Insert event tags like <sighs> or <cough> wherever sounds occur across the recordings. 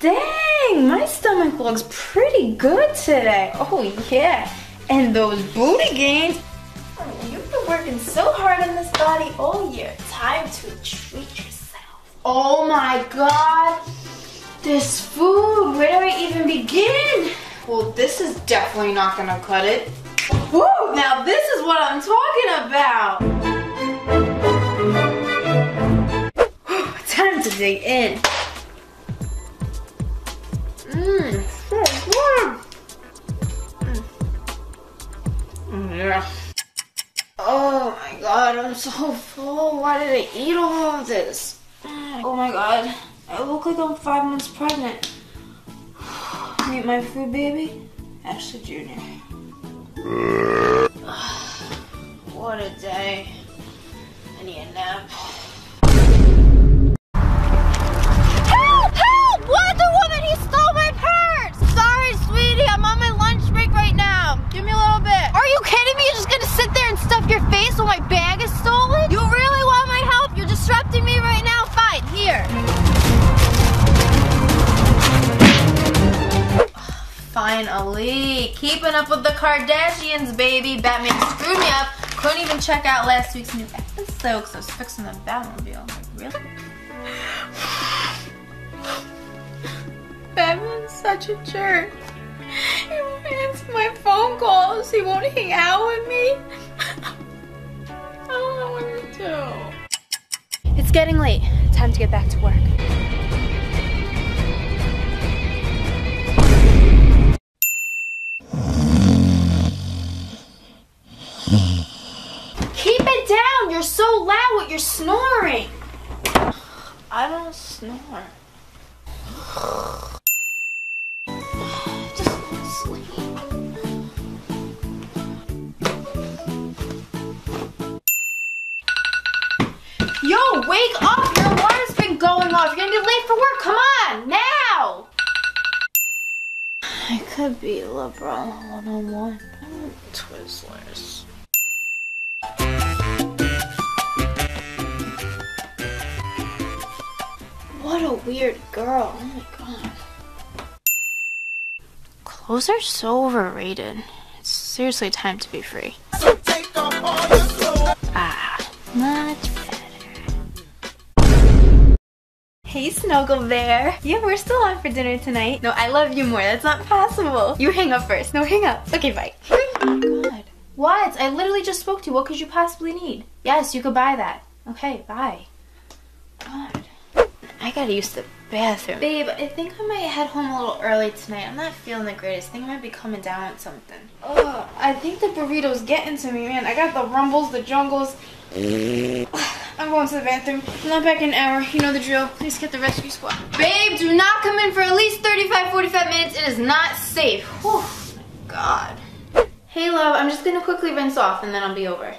Dang, my stomach looks pretty good today. Oh yeah, and those booty gains. You've been working so hard on this body all year. Time to treat yourself. Oh my god, this food, where do I even begin? Well, this is definitely not gonna cut it. Woo, now this is what I'm talking about. <gasps> Time to dig in. Yeah. Oh my god, I'm so full. Why did I eat all of this? Oh my god, I look like I'm five months pregnant. <sighs> Meet my food baby, Ashley Jr. <sighs> what a day. I need a nap. Finally, keeping up with the Kardashians, baby. Batman screwed me up. Couldn't even check out last week's new episode because I was fixing the Batmobile. Like, really? Batman's such a jerk. He won't answer my phone calls. He won't hang out with me. <laughs> I don't know what to do. It's getting late. Time to get back to work. With snoring. I don't snore. Just want sleep. Yo, wake up! Your alarm's been going off. You're gonna be late for work. Come on, now! I could be LeBron one on one. Twizzlers. What a weird girl. Oh my god. Clothes are so overrated. It's seriously time to be free. Ah, much better. Hey, Snuggle Bear. Yeah, we're still on for dinner tonight. No, I love you more. That's not possible. You hang up first. No, hang up. Okay, bye. Oh my god. What? I literally just spoke to you. What could you possibly need? Yes, you could buy that. Okay, bye. I gotta use the bathroom. Babe, I think I might head home a little early tonight. I'm not feeling the greatest. I think I might be coming down with something. Oh, I think the burrito's getting to me, man. I got the rumbles, the jungles. <sighs> I'm going to the bathroom. I'm not back in an hour. You know the drill. Please get the rescue squad. Babe, do not come in for at least 35, 45 minutes. It is not safe. Whew. God. Hey, love. I'm just gonna quickly rinse off and then I'll be over.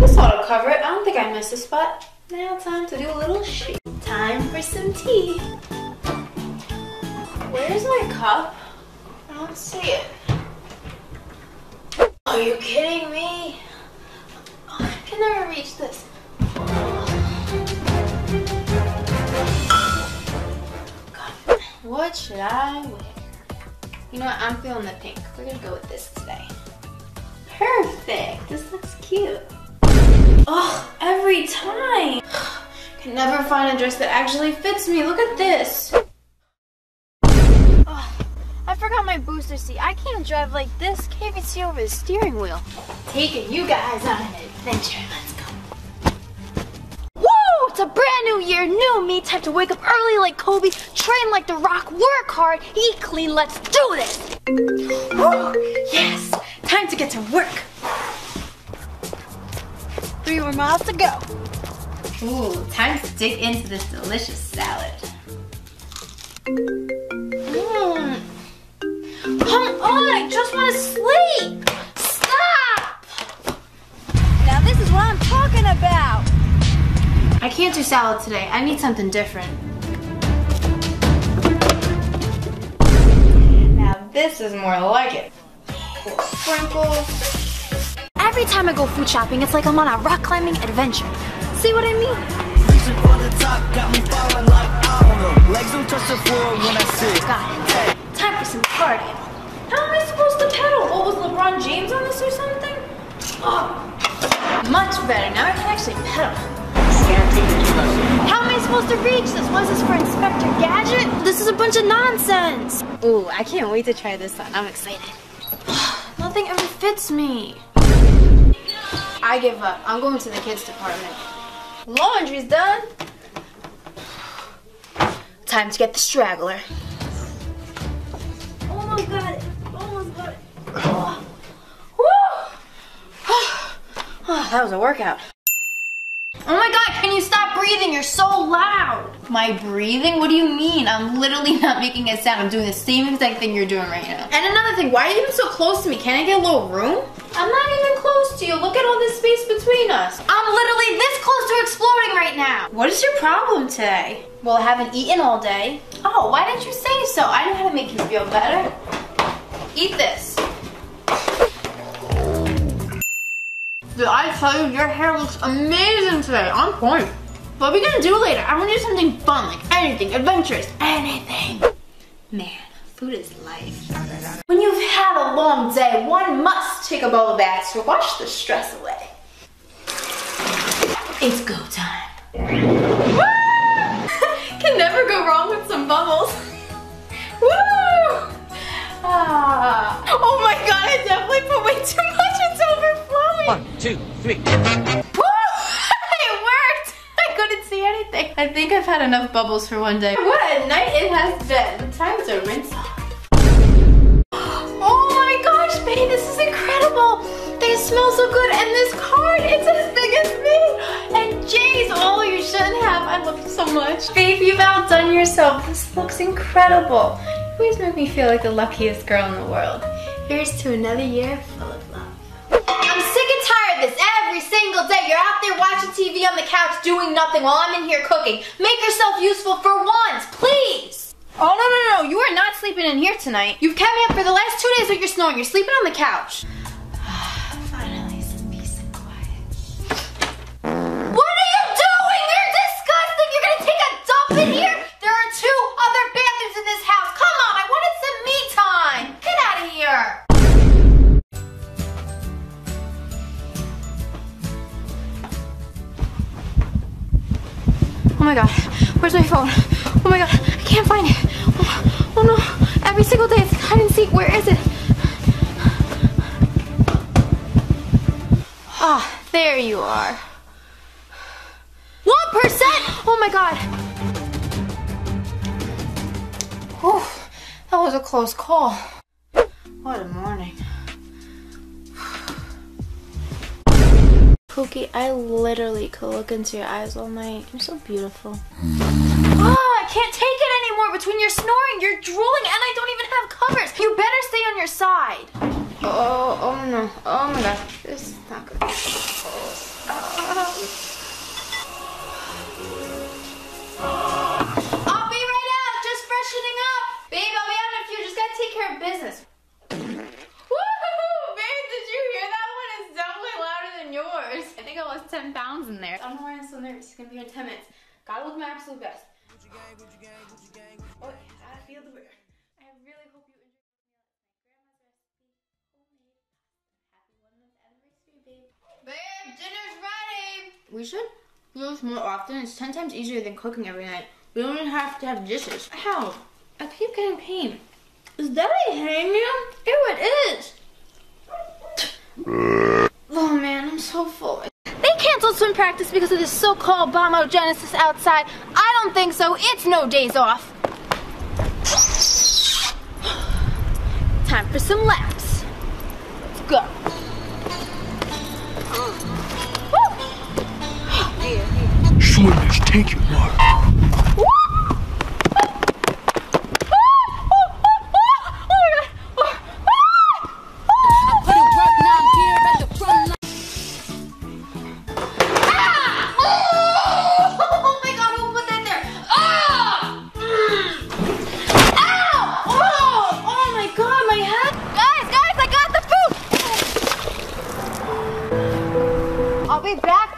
This ought to cover it. I don't think I missed a spot. Now time to do a little shake. Time for some tea. Where's my cup? I don't see it. Are you kidding me? Oh, I can never reach this. What should I wear? You know what? I'm feeling the pink. We're gonna go with this today. Perfect. This looks cute. Oh, every time. <sighs> Can never find a dress that actually fits me. Look at this. Oh, I forgot my booster seat. I can't drive like this. Can't even see over the steering wheel. Taking you guys on an adventure. Let's go. Woo! It's a brand new year, new me. Time to wake up early like Kobe, train like The Rock, work hard, eat clean. Let's do this. Woo! <gasps> Yes. Time to get to work. Three more miles to go. Ooh, time to dig into this delicious salad. Mmm. Come on, I just want to sleep. Stop! Now this is what I'm talking about. I can't do salad today. I need something different. Now this is more like it. Sprinkles. Every time I go food shopping, it's like I'm on a rock climbing adventure. See what I mean? Reaching for the top, got me falling like I don't know. Legs don't touch the the floor when I sit. Got it. Time for some cardio. How am I supposed to pedal? What was LeBron James on this or something? Oh, much better. Now I can actually pedal. How am I supposed to reach this? Was this for Inspector Gadget? This is a bunch of nonsense. Ooh, I can't wait to try this on. I'm excited. <sighs> Nothing ever fits me. I give up. I'm going to the kids department. Laundry's done. Time to get the straggler. Almost got it. Almost got it. Oh. Woo! Oh, <sighs> <sighs> <sighs> that was a workout. Oh my god, can you stop breathing? You're so loud. My breathing? What do you mean? I'm literally <laughs> not making a sound. I'm doing the same exact thing you're doing right now. And another thing, why are you even so close to me? Can I get a little room? I'm not even close to you. Look at all this space between us. I'm literally this close to exploding right now. What is your problem today? Well, I haven't eaten all day. Oh, why didn't you say so? I know how to make you feel better. Eat this. Did I tell you your hair looks amazing today? On point. What are we gonna do later? I wanna do something fun, like anything, adventurous, anything. Man, food is life. When you've had a long day, one must take a bubble bath to wash the stress away. It's go time. <laughs> Can never go wrong with some bubbles. Woo! Ah. Oh my god, I definitely put way too much. One, two, three. <laughs> It worked! <laughs> I couldn't see anything. I think I've had enough bubbles for one day. What a night it has been. Time to rinse off. <gasps> Oh my gosh, babe, this is incredible. They smell so good, and this card, it's as big as me. And Jay's, oh, you shouldn't have. I love you so much. Babe, you've outdone yourself. This looks incredible. You always make me feel like the luckiest girl in the world. Here's to another year full of love. Every single day. You're out there watching TV on the couch doing nothing while I'm in here cooking. Make yourself useful for once, please. Oh, no, no, no. You are not sleeping in here tonight. You've kept me up for the last two days with your snoring. You're sleeping on the couch. My god, where's my phone? Oh my god, I can't find it. Oh, oh no, every single day it's hide and seek. Where is it? Ah, there you are. One percent! Oh my god. Oh, that was a close call. What a morning. Pookie, I literally could look into your eyes all night. You're so beautiful. Oh, I can't take it anymore. Between your snoring, your drooling, and I don't even have covers. You better stay on your side. Oh, oh, oh no. Oh my god. This is not good. Yours. I think I lost 10 pounds in there. I don't know why I'm so nervous. It's gonna be here in 10 minutes. Gotta look my absolute best. Oh, yeah, I feel the beer. I really hope you enjoyed the meal at my grandma's recipe. Homemade pasta. Happy one month anniversary, babe. Babe, dinner's ready. We should do this more often. It's 10 times easier than cooking every night. We don't even have to have dishes. Ow, I keep getting pain. Is that a hangnail? Ew, it is. <laughs> Man, I'm so full. They canceled swim practice because of this so-called bombogenesis outside. I don't think so. It's no days off. <sighs> Time for some laps. Let's go. Woo! Swimmers, take your mark.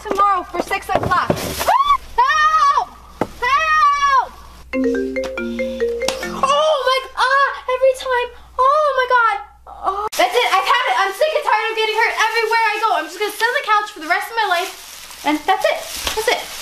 tomorrow for 6 o'clock. Help! Help! Oh my, ah, every time. Oh my god. Oh. That's it, I've had it. I'm sick and tired of getting hurt everywhere I go. I'm just gonna sit on the couch for the rest of my life. And that's it. That's it.